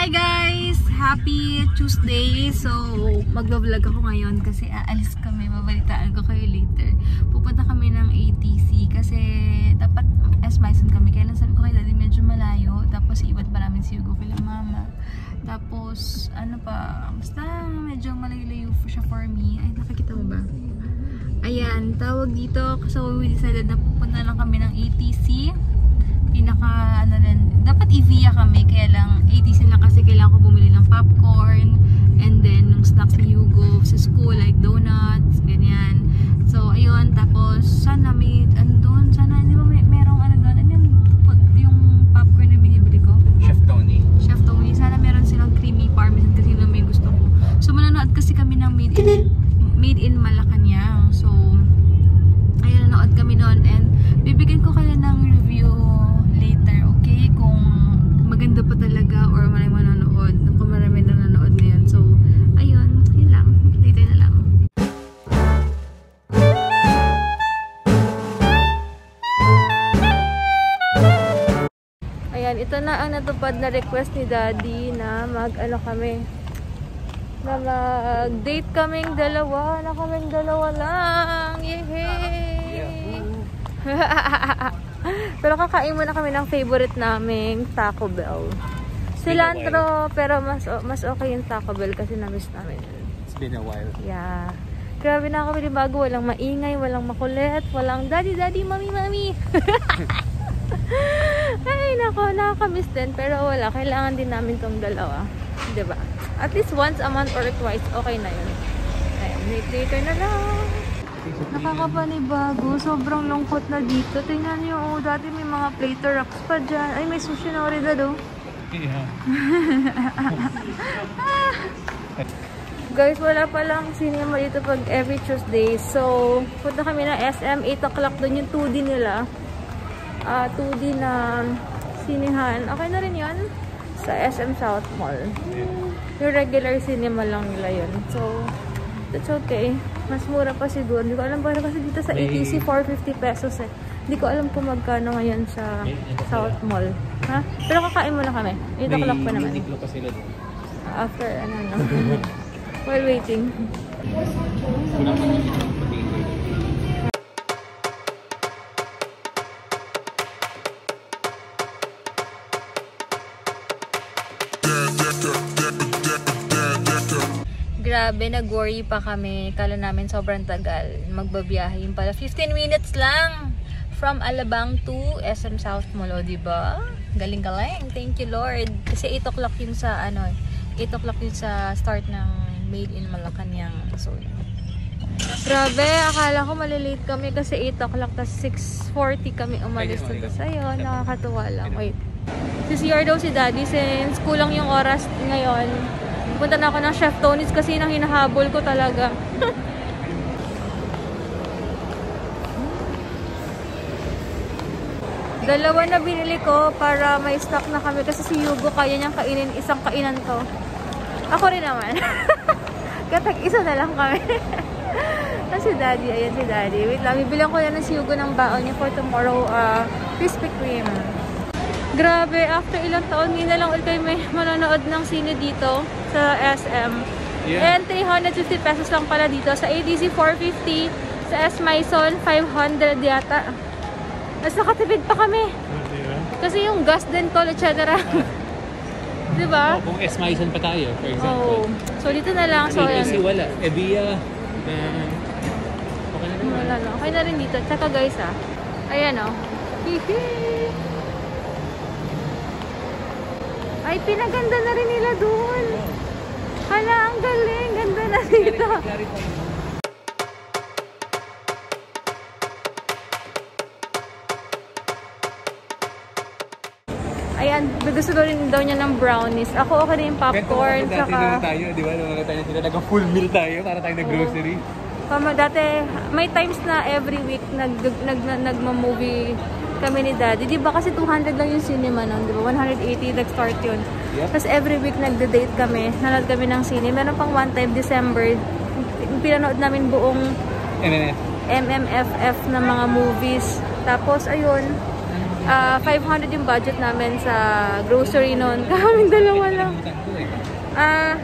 Hi guys! Happy Tuesday! So, magbablog ako ngayon kasi aalis kami. Mabalitaan ko kayo later. Pupunta kami ng ATC kasi dapat S. Bison kami. Kaya lang sabi ko kay daddy medyo malayo. Tapos iwan pa namin si Hugo kila mama. Tapos, ano pa, basta medyo malayo-layo siya for me. Ay, nakakita mo ba? Ayan, tawag dito. So, we decided na pupunta lang kami ng ATC pinaka ano rin, dapat i-via kami kaya lang ATC na kasi kailangan ko bumili ng popcorn and then nung snacks ni Hugo sa school like donuts, ganyan. So ayun, tapos sana may doon, sana Ayan, ito na ang natupad na request ni Daddy na mag-ano kami. Na mag-date kaming dalawa. Na kaming dalawa lang. Yehey! pero kakain muna kami ng favorite naming Taco Bell. Cilantro, pero mas mas okay yung Taco Bell kasi na-miss namin. It's been a while. Yeah. Grabe na kami bago. Walang maingay, walang makulit, walang daddy, daddy, mami, mami. Nako, nakakamiss din. Pero wala, kailangan din namin tong dalawa. 'Di ba? At least once a month or twice, okay na yun. Ayan, later na lang. Nakakapanibago. Sobrang lungkot na dito. Tingnan nyo, oh, dati may mga plate wraps pa dyan. Ay, may sushi na rin oh. Yeah. Guys, wala pa lang cinema dito pag every Tuesday. So, punta kami ng SM. 8 o'clock doon yung 2D nila. Ah, 2D na sinihan. Okay na rin yan sa SM South Mall. Yung regular cinema lang nila yun. So, that's okay. Mas mura pa siguro. Hindi ko alam ba kasi dito sa May- ATC 450 pesos eh. Hindi ko alam kung magkano ngayon sa South Mall. Ha? Pero kakain muna kami. 8 o'clock pa naman. Uniqlo pa sila doon. After ano no. While waiting. Grabe, nag-worry pa kami. Kala namin sobrang tagal. Magbabiyahe yung pala. 15 minutes lang from Alabang to SM South Mall, o, diba? Galing-galing. Thank you, Lord. Kasi 8 o'clock yun sa, ano, 8 o'clock yun sa start ng Made in Malacanang. So, Grabe, akala ko malilate kami kasi 8 o'clock tapos 6.40 kami umalis pwede. sa'yo. Nakakatuwa lang. Wait. CCR daw si Daddy since kulang yung oras ngayon. Punta na ako ng Chef Tony's kasi nang hinahabol ko talaga. Dalawa na binili ko para may stock na kami kasi si Hugo kaya niyang kainin isang kainan to. Ako rin naman. Katag isa na lang kami. Ah, si Daddy, ayan si Daddy. Wait lang, bibilang ko yan ng si Hugo ng baon niya for tomorrow, uh, Krispy Kreme. Grabe, after ilang taon, hindi na lang ulit kayo may manonood ng sine dito sa SM. Yeah. And 350 pesos lang pala dito. Sa ADC 450, sa S. Maison 500 yata. Mas nakatipid pa kami. Kasi yung gas din tol, etc. Di ba? Oh, kung S. Maison pa tayo, for Oh. example. So dito na lang. So yan. wala. Evia, uh, okay na rin. Wala lang. Okay na rin dito. Tsaka guys ah. Ayan oh. Hihi. Ay, pinaganda na rin nila doon. Hala, ang galing. Ganda na dito. Ayan, gusto ko rin daw niya ng brownies. Ako okay rin yung popcorn. Dati Tsaka, na tayo, di ba? Nung tayo sila, nag full meal tayo para tayo nag-grocery. Pama, dati, may times na every week nag, nag, nag, nagma-movie kami ni Daddy. Di ba kasi 200 lang yung cinema nun, di ba? 180 nag-start yun. Yep. Tapos every week nagde-date kami. Nanood kami ng sine. Meron pang one time, December, pinanood namin buong MMF. MMFF na mga movies. Tapos, ayun, ah, 500 yung budget namin sa grocery noon. Kaming dalawa lang. Eh. Ah,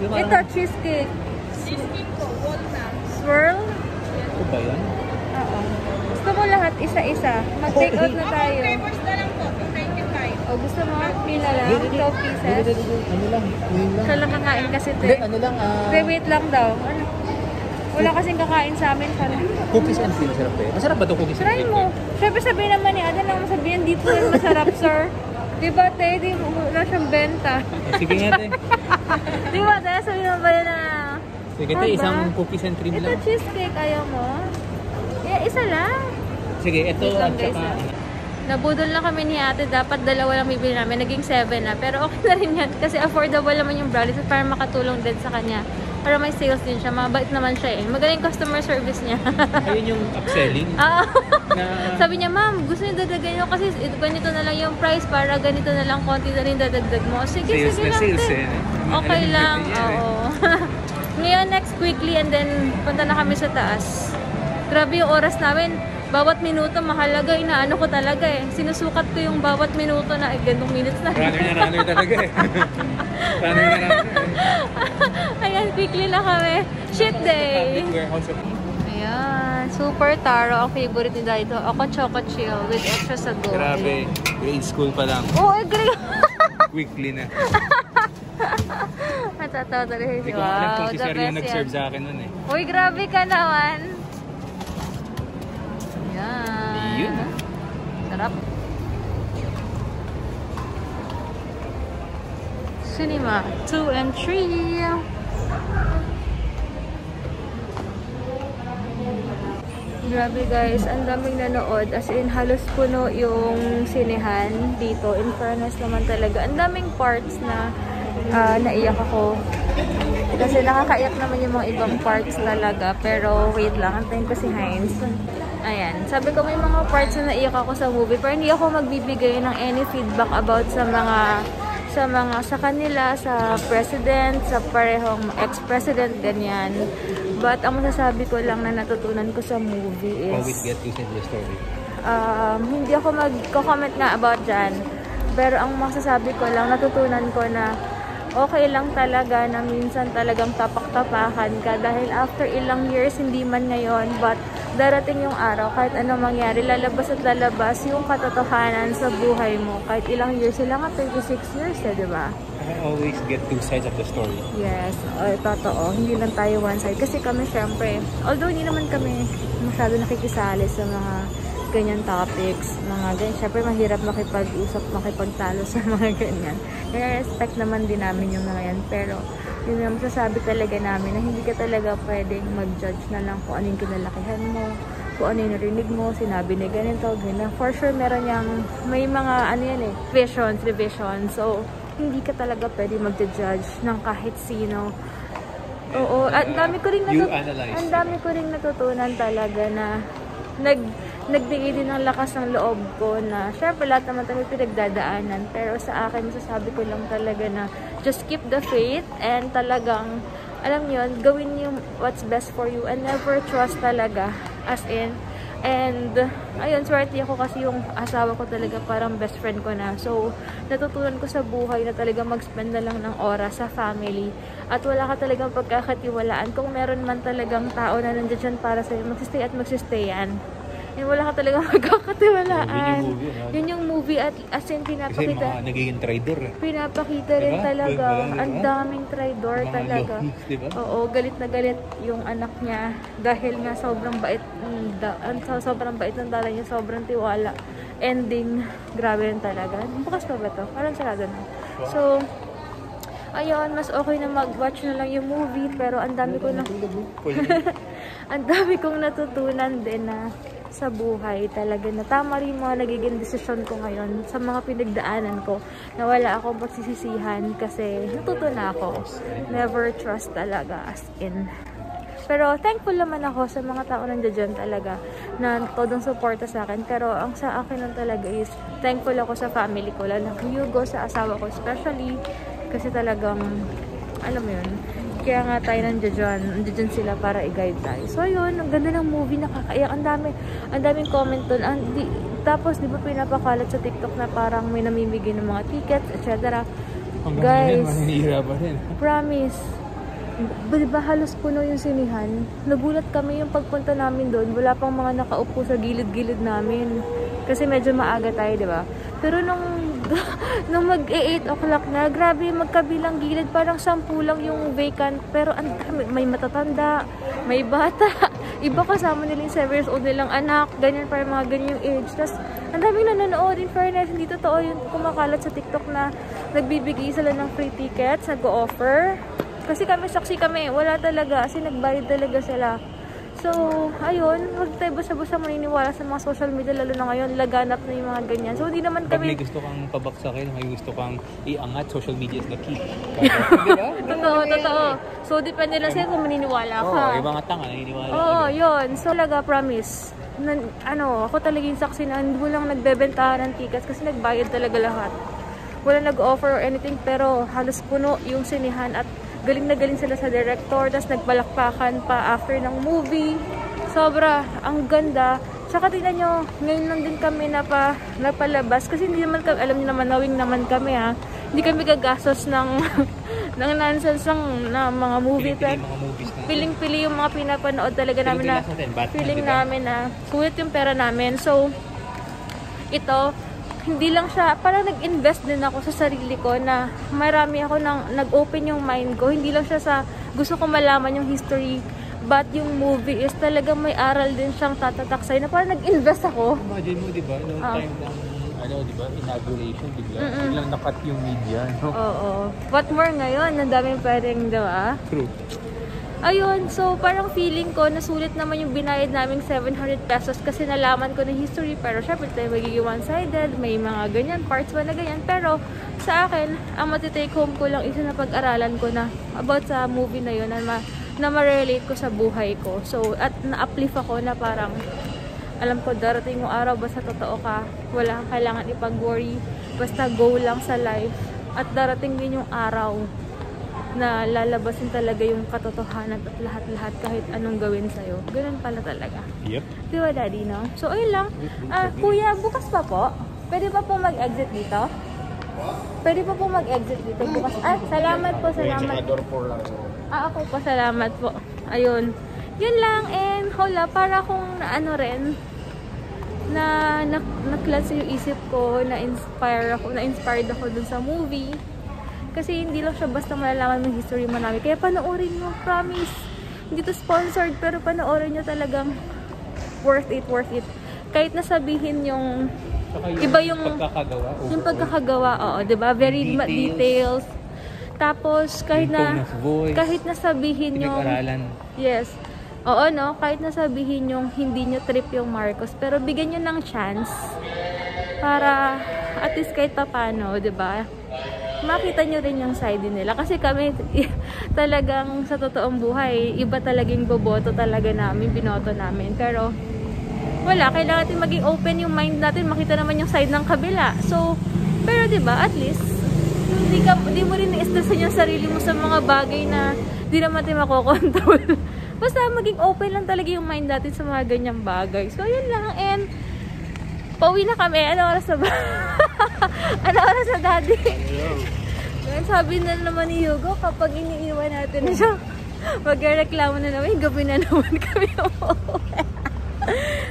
Yung ito, parang- cheesecake. Swirl? Ito ba yan? Gusto mo lahat isa-isa. Mag-take out na tayo. O, gusto mo? Pila lang? 12 pieces? Ano lang? Ngayon lang. Siya lang kakain kasi ito eh. ano lang, ah, Hindi, wait lang daw. Ano? Wala kasing kakain sa amin. Parang, cookies and cream syrup eh. Masarap ba ito cookies and try cream? mo. Siyempre sabihin naman ni Adan lang sabihin dito rin masarap, sir. Di ba, te? Di mo wala siyang benta. Eh, Sige nga, te. Di ba, te? Sabihin mo ba yun na... Sige, te, Tama. isang cookies and cream Ito, lang. cheesecake. Ayaw mo? Eh, isa lang. Sige, ito at saka... ah. Nabudol na kami ni ate. Dapat dalawa lang bibili namin. Naging seven na. Pero okay na rin yan. Kasi affordable naman yung brownies. At para makatulong din sa kanya. Para may sales din siya. Mabait naman siya eh. Magaling customer service niya. Ayun yung upselling. Ah. na... Sabi niya, ma'am, gusto niyo dadagdagan nyo kasi ito, ganito na lang yung price para ganito na lang, konti na rin dadagdag mo. Sige, Sales sige na lang. sales eh. Okay lang, yan eh. oo. Ngayon, next quickly and then punta na kami sa taas. Grabe yung oras namin. Bawat minuto mahalaga, inaano ko talaga eh. Sinusukat ko yung bawat minuto na, eh, ganong minutes na. Runner na runner talaga eh. runner na runner eh. Ayan, quickly na kami. Shit day! Ayan, super taro ang favorite ni Daido. Ako choco chill with extra sago. Grabe, grade school pa lang. Oo, oh, agree. Weekly na. Natatawa talaga. Hindi ko alam kung si Sir yung nag-serve sa akin nun eh. Uy, grabe ka naman. Yun. Sarap. Cinema 2 and 3. Grabe guys, ang daming nanood. As in, halos puno yung sinehan dito. In fairness naman talaga. Ang daming parts na ah, naiyak ako. Kasi nakakaiyak naman yung mga ibang parts talaga. Pero wait lang, antayin ko si Heinz. Ayan. Sabi ko may mga parts na naiyak ako sa movie. Pero hindi ako magbibigay ng any feedback about sa mga sa mga sa kanila, sa president, sa parehong ex-president, ganyan. But ang masasabi ko lang na natutunan ko sa movie is Always get to send the story. um, hindi ako mag-comment nga about dyan. Pero ang masasabi ko lang, natutunan ko na okay lang talaga na minsan talagang tapak-tapakan ka dahil after ilang years, hindi man ngayon, but darating yung araw, kahit ano mangyari, lalabas at lalabas yung katotohanan sa buhay mo. Kahit ilang years, sila nga 36 years eh, di ba? I always get two sides of the story. Yes, o, totoo. Hindi lang tayo one side. Kasi kami syempre, although hindi naman kami masyado nakikisali sa mga ganyan topics, mga ganyan. Syempre, mahirap makipag-usap, makipagtalo sa mga ganyan. Kaya respect naman din namin yung mga yan. Pero, yun yung masasabi talaga namin na hindi ka talaga pwedeng mag-judge na lang kung ano yung kinalakihan mo, kung ano yung narinig mo, sinabi ni ganito, ganyan. For sure, meron yung, may mga, ano yan eh, visions, revisions. So, hindi ka talaga pwede mag-judge ng kahit sino. Oo, at dami ko rin You natut- analyze. ang dami ko rin natutunan talaga na nag nagbigay din ng lakas ng loob ko na syempre lahat naman tayo pinagdadaanan pero sa akin masasabi ko lang talaga na just keep the faith and talagang alam niyo gawin niyo what's best for you and never trust talaga as in And, ayun, swerte ako kasi yung asawa ko talaga parang best friend ko na. So, natutunan ko sa buhay na talaga mag-spend na lang ng oras sa family. At wala ka talagang pagkakatiwalaan. Kung meron man talagang tao na nandiyan para sa'yo, magsistay at magsistay yan. Yung wala ka talagang pagkakatiwalaan. Yun yung movie, no? Yun yung movie at as in Kasi pinapakita. mga nagiging trader eh. Pinapakita rin Diba? talaga. Diba? Diba? Ang daming traidor Mga talaga. loans, diba? Oo, galit na galit yung anak niya dahil nga sobrang bait mm, da, ang- so- sobrang bait ng tatay niya, sobrang tiwala. Ending, grabe rin talaga. Bukas pa ba to? Parang sarado na. So, ayun, mas okay na mag-watch na lang yung movie pero ang dami ko na ang dami kong natutunan din na sa buhay talaga na tama rin yung mga nagiging desisyon ko ngayon sa mga pinagdaanan ko na wala akong pagsisisihan kasi natuto na ako. Never trust talaga as in. Pero thankful naman ako sa mga tao nandiyan dyan talaga na todong suporta sa akin. Pero ang sa akin lang talaga is thankful ako sa family ko. Lalo Hugo, sa asawa ko especially. Kasi talagang, alam mo yun, kaya nga tayo nandiyan dyan, nandiyan sila para i-guide tayo. So yun, ang ganda ng movie, nakakaiyak. Ang dami, ang daming comment dun. Ang, di, Tapos, di ba pinapakalat sa TikTok na parang may namimigay ng mga tickets, etc. Hanggang Guys. ngayon, pa rin. Promise. Di ba halos puno yung sinihan? Nagulat kami yung pagpunta namin doon. Wala pang mga nakaupo sa gilid-gilid namin. Kasi medyo maaga tayo, di ba? Pero nung, nung mag-8 o'clock na, grabe magkabilang gilid. Parang sampu lang yung vacant. Pero ang dami. may matatanda, may bata. Iba kasama nila yung 7 years old nilang anak. Ganyan pa mga ganyang age. Tapos, ang daming nanonood. In fairness, hindi totoo yung kumakalat sa TikTok na nagbibigay sila ng free tickets, nag-offer. Kasi kami, saksi kami. Wala talaga. Kasi nagbayad talaga sila. So, ayun. Huwag tayo basta-basta maniniwala sa mga social media. Lalo na ngayon, laganap na yung mga ganyan. So, hindi naman Pag may kami... gusto kang pabaksakin, may gusto kang iangat, social media is the key. Totoo, totoo. So, depende lang sa'yo kung maniniwala Oo, ka. yung mga tanga, naniniwala. Oo, ka. yun. So, talaga, promise. Na, ano, ako talaga yung saksi na hindi mo lang nagbebentahan ng tickets kasi nagbayad talaga lahat. Wala nag-offer or anything pero halos puno yung sinihan at galing na galing sila sa director tapos nagbalakpakan pa after ng movie. Sobra, ang ganda. Tsaka tingnan nyo, ngayon lang din kami napa, napalabas kasi hindi naman kami, alam niyo naman, knowing naman kami ha. Hindi kami gagastos ng, ng nonsense ng, na mga movie. Pili-pili Pero, mga movies na. piling-pili yung mga pinapanood talaga namin na Piling-pili lang natin, Batman, feeling namin na sulit yung pera namin. So, ito, hindi lang siya, parang nag-invest din ako sa sarili ko na marami ako nang nag-open yung mind ko. Hindi lang siya sa gusto ko malaman yung history but yung movie is talaga may aral din siyang tatatak sa'yo na parang nag-invest ako. Imagine mo, di ba? Noong Ah. time ng, ano, di ba, inauguration, bigla. Mm-mm. Biglang nakat yung media, no? Oo. What more ngayon? Ang daming pwedeng, di ba? True. Ayun, so parang feeling ko nasulit naman yung binayad naming 700 pesos kasi nalaman ko ng history pero syempre tayo magiging one-sided, may mga ganyan, parts ba na ganyan. Pero sa akin, ang matitake home ko lang isa na pag-aralan ko na about sa movie na yun na, ma na ma-relate ko sa buhay ko. So, at na-uplift ako na parang alam ko darating yung araw basta totoo ka, wala kang kailangan ipag-worry, basta go lang sa life. At darating din yung araw na lalabasin talaga yung katotohanan at lahat-lahat kahit anong gawin sa'yo. Ganun pala talaga. Yep. Di ba, Daddy, no? So, ayun lang. Ah, kuya, bukas pa po? Pwede pa po mag-exit dito? Pwede pa po mag-exit dito bukas. Ah, salamat po, salamat. Ah, ako po, salamat po. Ayun. Yun lang, and hola, para kung ano rin, na na na-cleanse yung isip ko, na-inspire ako, na-inspired ako dun sa movie. Kasi hindi lang siya basta malalaman yung history mo namin. Kaya panoorin mo, promise. Hindi to sponsored, pero panoorin nyo talagang worth it, worth it. Kahit na sabihin yung yung, Iba yung- pagkakagawa. yung overall. pagkakagawa, oo, 'di ba? Very details. Details. Tapos kahit Yung na voice. kahit na sabihin yung. Yes. Oo, no? Kahit na sabihin yung hindi nyo trip yung Marcos, pero bigyan nyo ng chance para at least kahit pa paano, di ba? Makita nyo rin yung side nila. Kasi kami talagang sa totoong buhay, iba talagang boboto talaga namin, binoto namin. Pero wala, kailangan natin maging open yung mind natin, makita naman yung side ng kabila. So, pero 'di ba, at least hindi ka hindi mo rin na-stressan yung sarili mo sa mga bagay na di naman natin makokontrol. Basta maging open lang talaga yung mind natin sa mga ganyang bagay. So, yun lang. And, pauwi na kami. Ano oras na ba? ano oras na, daddy? Ngayon, sabi na naman ni Hugo, kapag iniiwan natin na siya, magreklamo na naman, gabi na naman kami umuwi.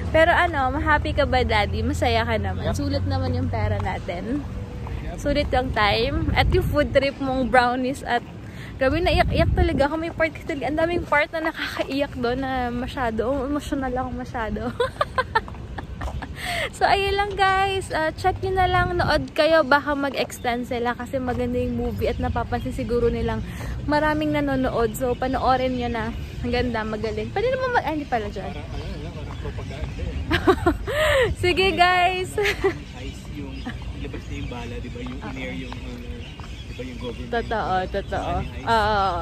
Pero ano, happy ka ba daddy? Masaya ka naman. Sulit naman yung pera natin. Sulit yung time. At yung food trip mong brownies at grabe na iyak-iyak talaga. Kami part talaga. Ang daming part na nakakaiyak doon na masyado. Emotional ako masyado. so, ayun lang guys. Uh, check nyo na lang. Nood kayo. Baka mag-extend sila kasi maganda yung movie at napapansin siguro nilang maraming nanonood. So, panoorin nyo na. Ang ganda, magaling. Pwede naman mag... Ah, hindi pala dyan. Sige guys. Ice yung, ilabas na yung bala, di ba? Yung in-air yung, di ba yung government. Totoo, totoo. Oo.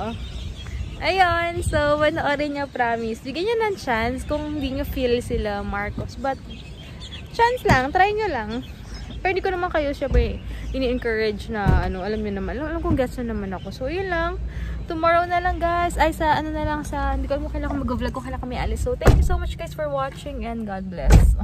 Ayun, so panoorin nyo, promise. Bigyan nyo ng chance kung hindi nyo feel sila Marcos. But, chance lang, try nyo lang. Pero hindi ko naman kayo syempre ini-encourage na ano, alam nyo naman. Alam, alam kong guess na naman ako. So, yun lang. Tomorrow na lang guys. Ay, sa ano na lang sa, hindi ko alam kung kailan ko mag-vlog kung kailan kami alis. So, thank you so much guys for watching and God bless.